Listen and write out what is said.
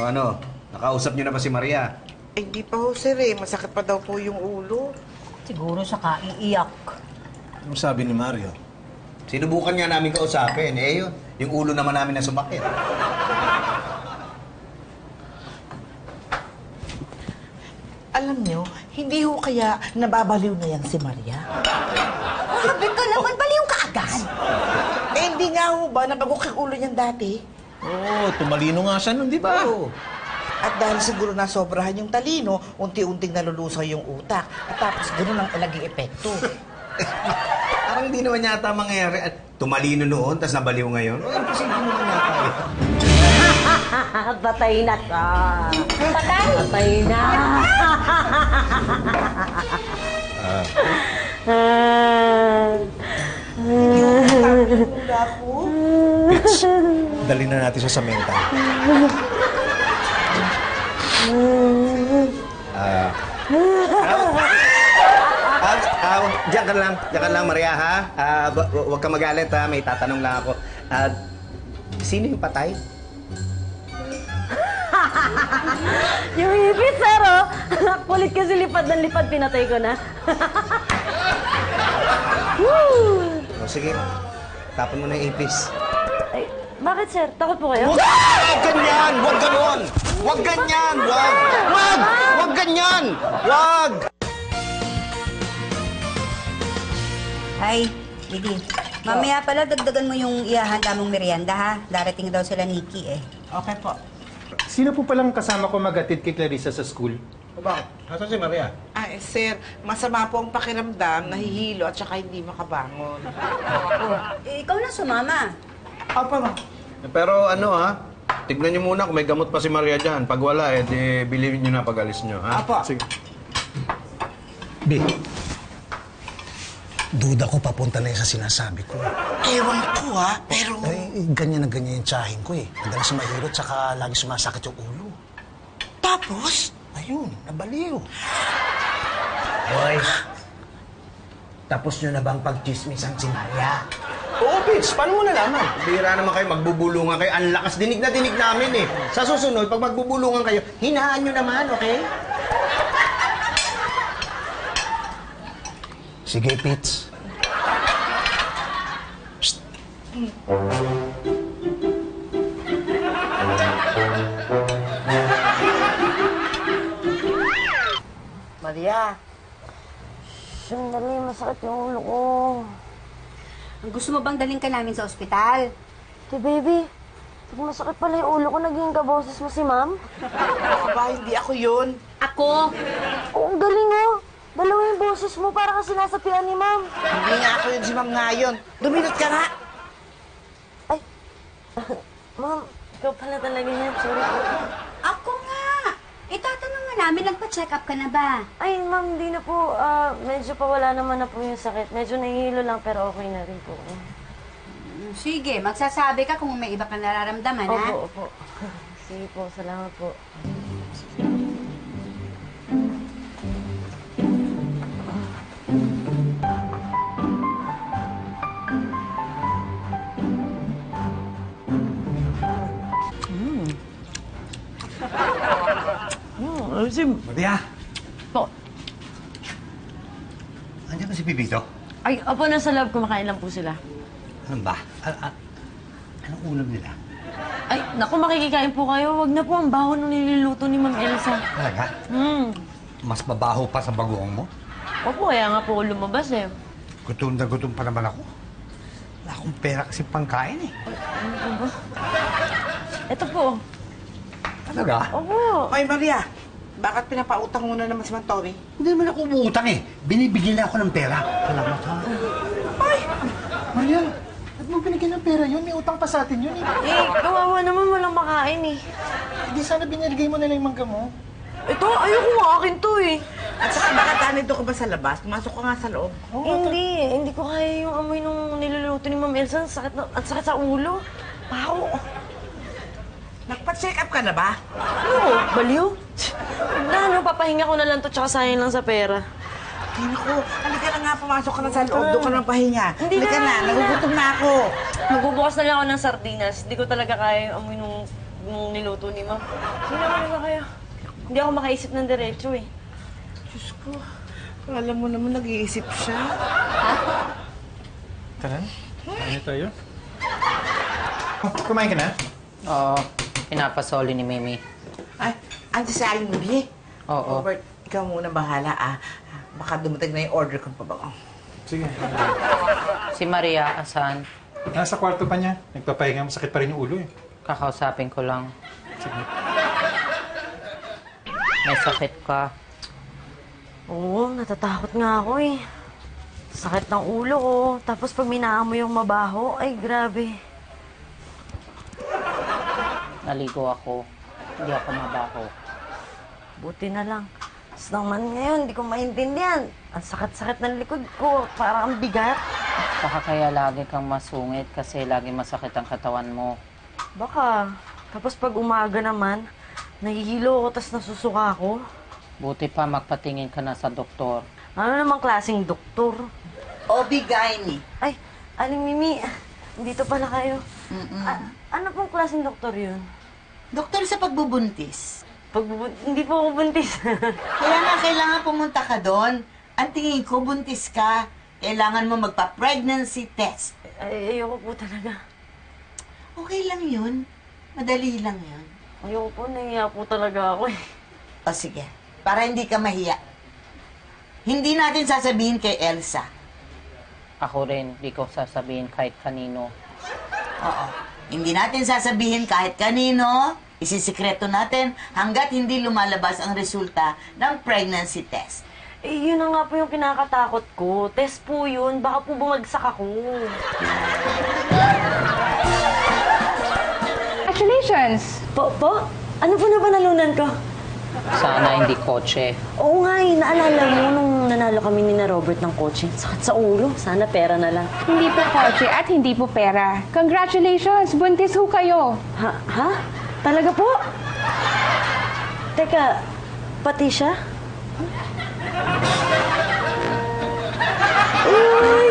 O ano, nakausap niyo na ba si Maria? Eh, hindi pa ho, sir eh. Masakit pa daw po yung ulo. Siguro sa kaiiyak. Anong sabi ni Mario? Sinubukan nga namin kausapin. Eh yun, yung ulo naman namin na sumakit. Alam nyo, hindi ho kaya nababaliw na yan si Maria. Sabi ka naman, baliw ka agad. Eh, hindi nga ho ba nabagok yung ulo niyan dati? Oo, oh, tumalino nga siya nun, di ba? Oo. At dahil siguro nasobrahan yung talino, unti-unting nalulusaw yung utak. At tapos ganun ang naging epekto. Parang hindi naman yata mangyayari at tumalino noon, tapos nabaliw ngayon. O, imposible naman yata yun. Patay na ka. Patay? Patay na. Wala po. Pitch, dali na natin siya sa mental. Ah, ah, diyan ka lang, diyan ka lang, Maria, ha? Ah, hu- huwag ka magalit, ha? May tatanong lang ako. Ah, sino yung patay? Yung hipit, pero kulit kasi lipad ng lipad, pinatay ko na. Woo! O, sige. Tapon mo na yung ipis. Ay, bakit, sir? Takot po kayo? Huwag ganyan! Huwag ganon! Huwag ganyan! Huwag! Huwag! Huwag ganyan! Huwag! Ay, Didi. Mamaya pala dagdagan mo yung ihahanda mong merienda ha. Darating daw sila Nikki eh. Okay po. Sino po palang kasama ko magatid kay Clarissa sa school? O, bakit? Nasaan si Maria? Ah, eh, sir, masama po ang pakiramdam, nahihilo at saka hindi makabangon. Eh, ikaw na sumama. Opo, ma'am. Pero ano ha, tignan niyo muna kung may gamot pa si Maria dyan. Pag wala, eh, di bilhin niyo na pag alis niyo, ha? Opo. Sige. Bi, duda ko papunta na yun sa sinasabi ko. Ewan ko ha, pero... Eh, ganyan na ganyan yung tsahin ko eh. Madalas mahirot, tsaka lagi sumasakit yung ulo. Tapos? Ayun, nabaliw. Boys, tapos nyo na bang pagchismisan si Maria? Oo, Pitch. Paano mo nalaman? Bira naman kayo, magbubulungan kayo. Ang lakas dinig na dinig namin eh. Sa susunod, pag magbubulungan kayo, hinaan nyo naman, okay? Sige, Pits. Maria, Sandali, masakit yung ulo ko. Gusto mo bang daling ka namin sa ospital? Hey, baby. Pag masakit pala yung ulo ko, naging kaboses mo si ma'am. ako ba, hindi ako yun. Ako? Oo, ang galing oh. Dalawa yung boses mo, para kasi nasa pian ni ma'am. Hindi nga ako yun si ma'am ngayon. Duminot ka nga. Ma'am, ikaw pala talaga yan. Sorry po. Ako nga namin, nagpa-check up ka na ba? Ay, ma'am, di na po. ah, medyo pa wala naman na po yung sakit. Medyo nahihilo lang, pero okay na rin po. Mm, Sige, magsasabi ka kung may iba ka nararamdaman, ha? Opo, opo. Sige po, salamat po. Maria! Po. Andiyan ba si Pipito? Ay, opo, nasa loob. Kumakain lang po sila. Ano ba? A- a- anong ulam nila? Ay, naku, makikikain po kayo. Wag na po ang baho nung niluluto ni Ma'am Elsa. Talaga? Hmm. Mas mabaho pa sa bagoong mo? Opo, kaya nga po ako lumabas eh. Gutom na gutom pa naman ako. Wala akong pera kasi pangkain eh. Ano po ba? Ito po. Talaga? Opo. Oy, Maria, bakit pinapautang mo na naman si Mantowi? Hindi naman ako umuutang eh. Binibigyan na ako ng pera. Salamat ha. Maria, ba't mo binigyan ng pera yun? May utang pa sa atin yun eh. Eh, kawawa naman walang makain eh. Hindi sana binilgay mo na lang yung mangga mo. Ito, ayoko nga akin to eh. At saka bakit ganito ka ba sa labas? Pumasok ka nga sa loob. hindi, eh. hindi ko kaya yung amoy nung niluluto ni Ma'am Elsa. Sakit, na, ang sakit sa ulo. Baho. Nagpa-check up ka na ba? Ano? Baliw? Na, ano, papahinga ko na lang to tsaka sayang lang sa pera. Ay, naku. Halika na nga, pumasok ka na sa loob. Doon ka na pahinga. Hindi Halika na. na, nagugutom na ako. Magbubukas na lang ako ng sardinas. Hindi ko talaga kaya yung amoy nung nung niluto ni ma'am. Sino ba kayo? Hindi ako makaisip ng diretso eh. Diyos ko, alam mo naman nag-iisip siya. Tara, kain tayo. Oh, kumain ka na? Oo, pinapasoli ni Mimi. Ay, Auntie Sally Marie. Oo. Robert, ikaw muna bahala ah. Baka dumating na yung order ko pa ba? Sige. Si Maria, asan? Nasa kwarto pa niya. Nagpapahinga, masakit pa rin yung ulo eh. Kakausapin ko lang. Sige. May sakit ka. Oo, natatakot nga ako eh. Sakit ng ulo ko. Tapos pag minaamoy yung mabaho, ay grabe. Naligo ako. Hindi ako mabaho. Buti na lang. Tapos naman ngayon, hindi ko maintindihan. Ang sakit-sakit ng likod ko. Parang ang bigat. Baka kaya lagi kang masungit kasi lagi masakit ang katawan mo. Baka. Tapos pag umaga naman, nahihilo ako tapos nasusuka ako. Buti pa magpatingin ka na sa doktor. Ano namang klaseng doktor? Obigaini. Ay, Aling Mimi, dito pala kayo. A- ano pong klaseng doktor yun? Doktor sa pagbubuntis. Pag hindi po ako buntis. Kaya nga kailangan pumunta ka doon. Ang tingin ko, buntis ka. Kailangan mo magpa-pregnancy test. Ay, ayoko po talaga. Okay lang yun. Madali lang yun. Ayoko po, nahiya po talaga ako eh. O sige, para hindi ka mahiya. Hindi natin sasabihin kay Elsa. Ako rin, di ko sasabihin kahit kanino. Oo. Hindi natin sasabihin kahit kanino, isisikreto natin hanggat hindi lumalabas ang resulta ng pregnancy test. Eh, yun na nga po yung kinakatakot ko. Test po yun. Baka po bumagsak ako. Congratulations! Po, po? Ano po na banalunan ko? Sana hindi kotse. Oo nga eh, naalala mo nung nanalo kami ni na Robert ng kotse. Sakit sa ulo. Sana pera na lang. Hindi po kotse at hindi po pera. Congratulations! Buntis ho kayo! Ha? Ha? Talaga po? Teka, pati siya? Ooh!